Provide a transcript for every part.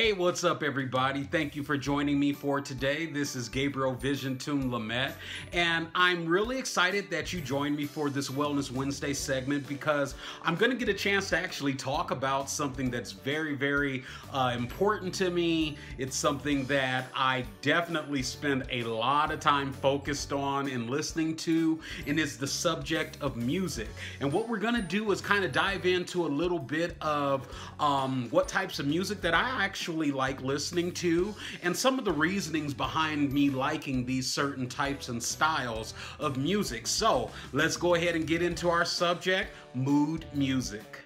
Hey, what's up, everybody? Thank you for joining me for today. This is Gabriel Visiontoon Lamette, and I'm really excited that you joined me for this Wellness Wednesday segment because I'm going to get a chance to actually talk about something that's very, very uh, important to me. It's something that I definitely spend a lot of time focused on and listening to, and it's the subject of music. And what we're going to do is kind of dive into a little bit of um, what types of music that I actually actually like listening to and some of the reasonings behind me liking these certain types and styles of music. So let's go ahead and get into our subject, mood music.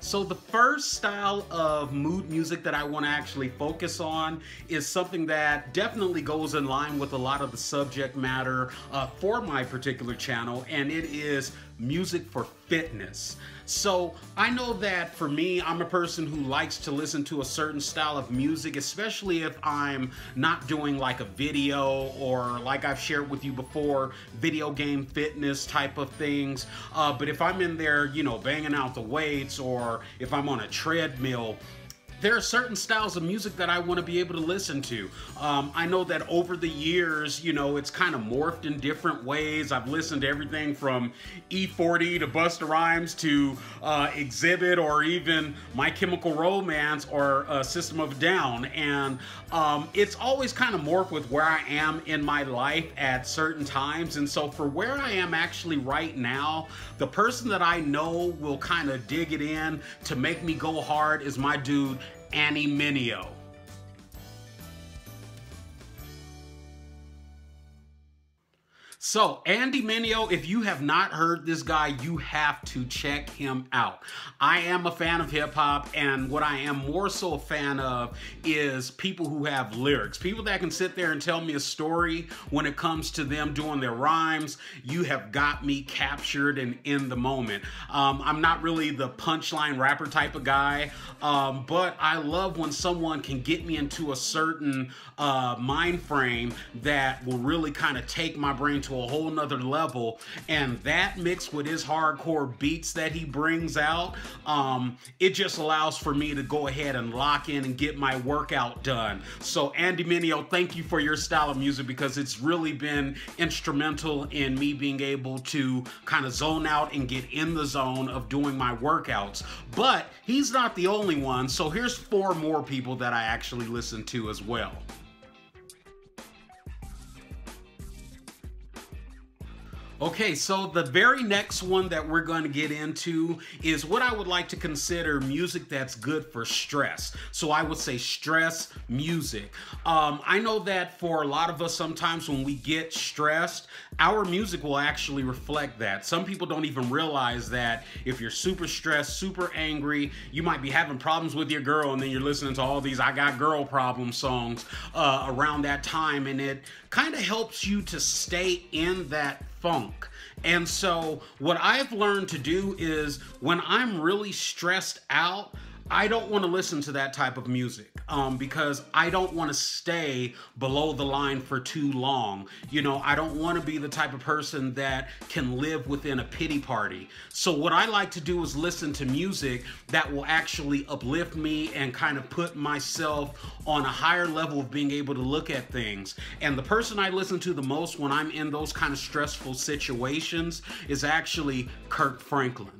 So the first style of mood music that I want to actually focus on is something that definitely goes in line with a lot of the subject matter uh, for my particular channel, and it is music for fitness. So I know that for me, I'm a person who likes to listen to a certain style of music, especially if I'm not doing like a video or like I've shared with you before, video game fitness type of things. Uh, but if I'm in there, you know, banging out the weights or if I'm on a treadmill, there are certain styles of music that I want to be able to listen to. Um, I know that over the years, you know, it's kind of morphed in different ways. I've listened to everything from E40 to Busta Rhymes to uh, Xzibit or even My Chemical Romance or uh, System of Down. And um, it's always kind of morphed with where I am in my life at certain times. And so for where I am actually right now, the person that I know will kind of dig it in to make me go hard is my dude, Andy Mineo. So, Andy Mineo, if you have not heard this guy, you have to check him out. I am a fan of hip hop, and what I am more so a fan of is people who have lyrics. People that can sit there and tell me a story when it comes to them doing their rhymes. You have got me captured and in the moment. Um, I'm not really the punchline rapper type of guy, um, but I love when someone can get me into a certain uh, mind frame that will really kind of take my brain to a whole nother level. And that mixed with his hardcore beats that he brings out, um, it just allows for me to go ahead and lock in and get my workout done. So Andy Mineo, thank you for your style of music because it's really been instrumental in me being able to kind of zone out and get in the zone of doing my workouts. But he's not the only one. So here's four more people that I actually listen to as well. Okay, so the very next one that we're going to get into is what I would like to consider music that's good for stress. So I would say stress music. Um, I know that for a lot of us, sometimes when we get stressed, our music will actually reflect that. Some people don't even realize that if you're super stressed, super angry, you might be having problems with your girl, and then you're listening to all these I Got Girl Problem songs uh, around that time, and it kind of helps you to stay in that funk. And so, what I've learned to do is when I'm really stressed out, I don't want to listen to that type of music um, because I don't want to stay below the line for too long. You know, I don't want to be the type of person that can live within a pity party. So, what I like to do is listen to music that will actually uplift me and kind of put myself on a higher level of being able to look at things. And the person I listen to the most when I'm in those kind of stressful situations is actually Kirk Franklin.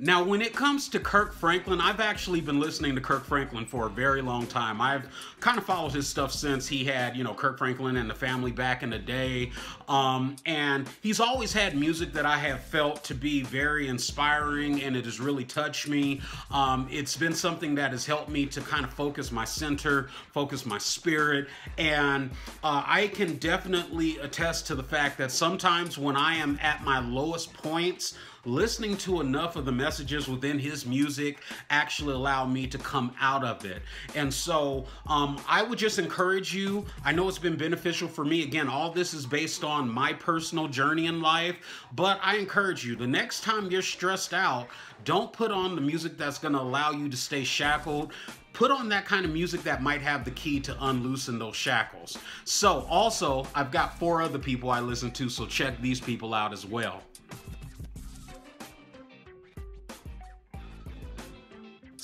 Now, when it comes to Kirk Franklin, I've actually been listening to Kirk Franklin for a very long time. I've kind of followed his stuff since he had, you know, Kirk Franklin and the family back in the day. Um, and he's always had music that I have felt to be very inspiring and it has really touched me. Um, it's been something that has helped me to kind of focus my center, focus my spirit. And uh, I can definitely attest to the fact that sometimes when I am at my lowest points, listening to enough of the messages within his music actually allowed me to come out of it. And so um, I would just encourage you. I know it's been beneficial for me. Again, all this is based on my personal journey in life, but I encourage you the next time you're stressed out, don't put on the music that's going to allow you to stay shackled put on that kind of music that might have the key to unloosen those shackles. So also, I've got four other people I listen to, so check these people out as well.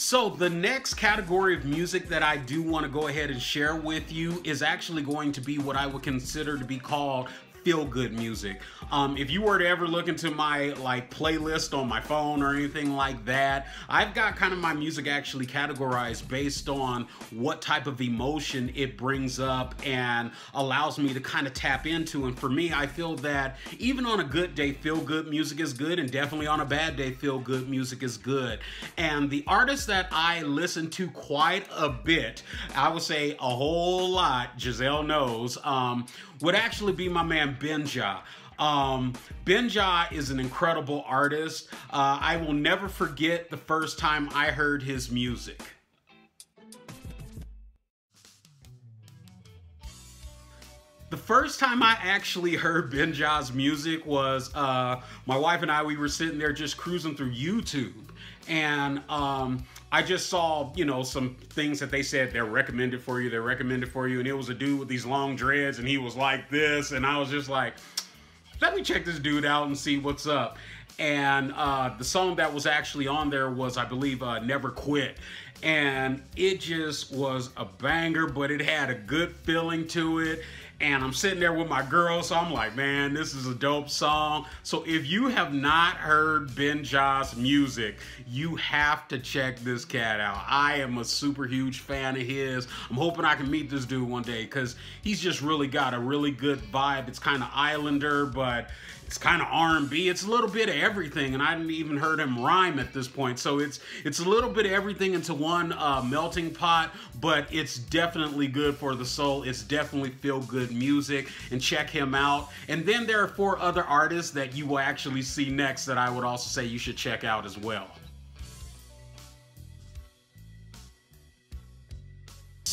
So the next category of music that I do want to go ahead and share with you is actually going to be what I would consider to be called feel good music. Um, if you were to ever look into my like playlist on my phone or anything like that, I've got kind of my music actually categorized based on what type of emotion it brings up and allows me to kind of tap into. And for me, I feel that even on a good day, feel good music is good, and definitely on a bad day, feel good music is good. And the artist that I listen to quite a bit, I would say a whole lot, Giselle knows, um, would actually be my man Benjah. Um, Benjah is an incredible artist. Uh, I will never forget the first time I heard his music. The first time I actually heard Benjah's music was uh, my wife and I, we were sitting there just cruising through YouTube. And um, I just saw, you know, some things that they said they're recommended for you, they're recommended for you. And it was a dude with these long dreads and he was like this. And I was just like, let me check this dude out and see what's up. And uh, the song that was actually on there was, I believe, uh, Never Quit. And it just was a banger, but it had a good feeling to it and I'm sitting there with my girl, so I'm like, man, this is a dope song. So if you have not heard Benjah's music, you have to check this cat out. I am a super huge fan of his. I'm hoping I can meet this dude one day because he's just really got a really good vibe. It's kind of Islander, but it's kind of R&B. It's a little bit of everything, and I didn't even heard him rhyme at this point. So it's it's a little bit of everything into one uh, melting pot, but it's definitely good for the soul. It's definitely feel good music, and check him out. And then there are four other artists that you will actually see next that I would also say you should check out as well.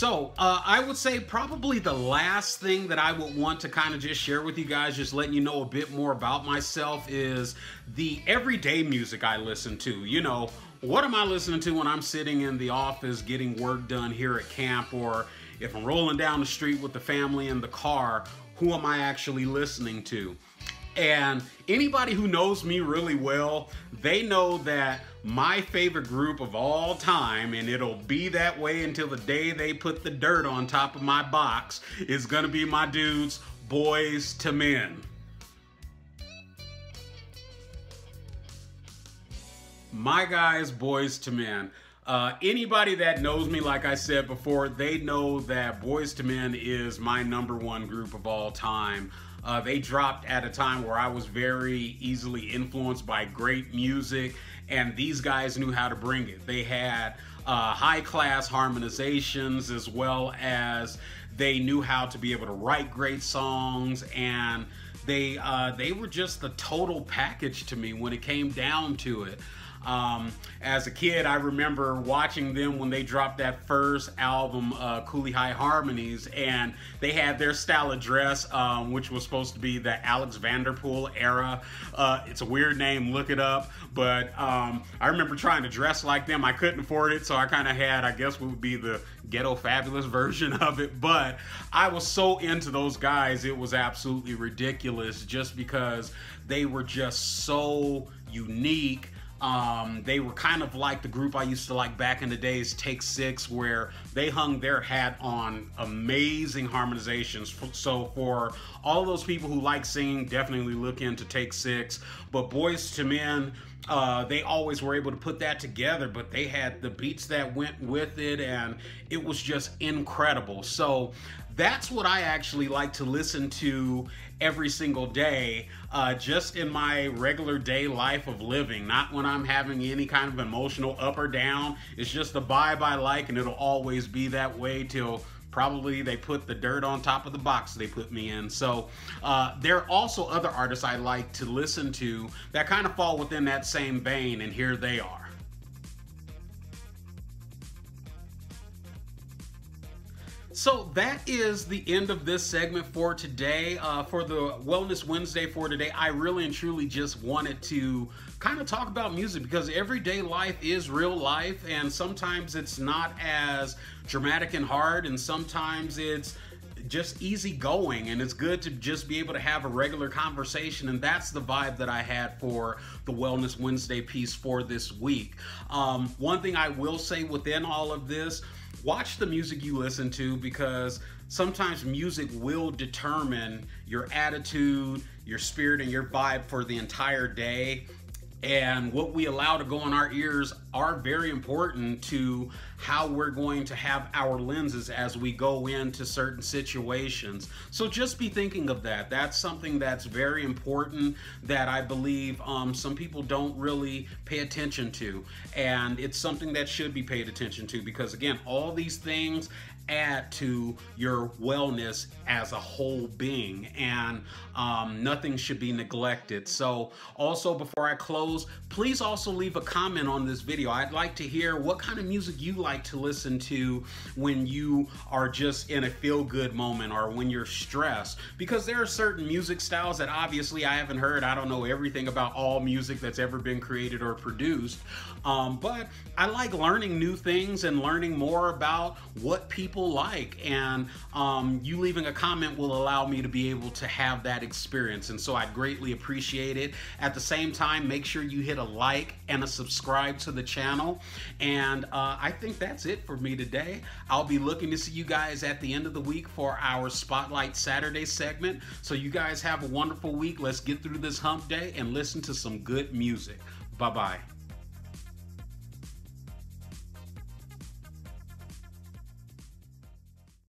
So uh, I would say probably the last thing that I would want to kind of just share with you guys, just letting you know a bit more about myself, is the everyday music I listen to. You know, what am I listening to when I'm sitting in the office getting work done here at camp, or if I'm rolling down the street with the family in the car, who am I actually listening to? And anybody who knows me really well, they know that my favorite group of all time, and it'll be that way until the day they put the dirt on top of my box, is gonna be my dudes, Boyz II Men. My guys, Boyz II Men. Uh, anybody that knows me, like I said before, they know that Boyz II Men is my number one group of all time. Uh, they dropped at a time where I was very easily influenced by great music, and these guys knew how to bring it. They had uh, high class harmonizations as well as they knew how to be able to write great songs and they uh, they were just the total package to me when it came down to it. Um, as a kid, I remember watching them when they dropped that first album, uh, Cooley High Harmonies, and they had their style of dress, um, which was supposed to be the Alex Vanderpool era. Uh, it's a weird name, look it up. But um, I remember trying to dress like them. I couldn't afford it, so I kind of had, I guess, what would be the ghetto fabulous version of it. But I was so into those guys, it was absolutely ridiculous just because they were just so unique um, they were kind of like the group I used to like back in the days, Take Six, where they hung their hat on amazing harmonizations. So for all those people who like singing, definitely look into Take Six. But Boyz II Men, uh, they always were able to put that together, but they had the beats that went with it, and it was just incredible. So that's what I actually like to listen to every single day, uh, just in my regular day life of living, not when I'm having any kind of emotional up or down. It's just the vibe I like, and it'll always be that way till probably they put the dirt on top of the box they put me in. So uh, there are also other artists I like to listen to that kind of fall within that same vein, and here they are. So that is the end of this segment for today. Uh, for the Wellness Wednesday for today, I really and truly just wanted to kind of talk about music because everyday life is real life, and sometimes it's not as dramatic and hard, and sometimes it's just easy going and it's good to just be able to have a regular conversation and that's the vibe that i had for the wellness wednesday piece for this week um, one thing i will say within all of this watch the music you listen to because sometimes music will determine your attitude, your spirit, and your vibe for the entire day and what we allow to go in our ears are very important to how we're going to have our lenses as we go into certain situations. So just be thinking of that. That's something that's very important that I believe um, some people don't really pay attention to. And it's something that should be paid attention to because, again, all these things add to your wellness as a whole being and um, nothing should be neglected. So also before I close please also leave a comment on this video. I'd like to hear what kind of music you like to listen to when you are just in a feel-good moment or when you're stressed because there are certain music styles that obviously I haven't heard. I don't know everything about all music that's ever been created or produced um, but I like learning new things and learning more about what people like. And um, you leaving a comment will allow me to be able to have that experience. And so I greatly appreciate it. At the same time, make sure you hit a like and a subscribe to the channel. And uh, I think that's it for me today. I'll be looking to see you guys at the end of the week for our Spotlight Saturday segment. So you guys have a wonderful week. Let's get through this hump day and listen to some good music. Bye bye.